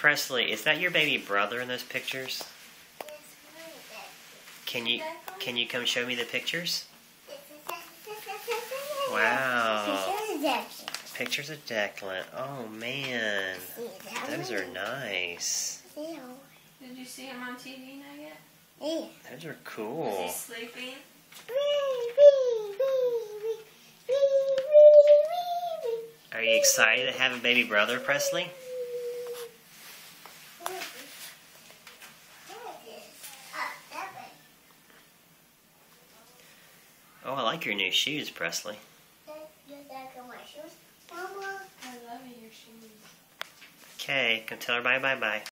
Presley, is that your baby brother in those pictures? Can you can you come show me the pictures? Wow. Pictures of Declan. Oh man, those are nice. Did you see him on TV now yet? Those are cool. Is he sleeping? Are you excited to have a baby brother, Presley? Oh, I like your new shoes, Presley. I love your shoes. Okay, come tell her bye bye bye.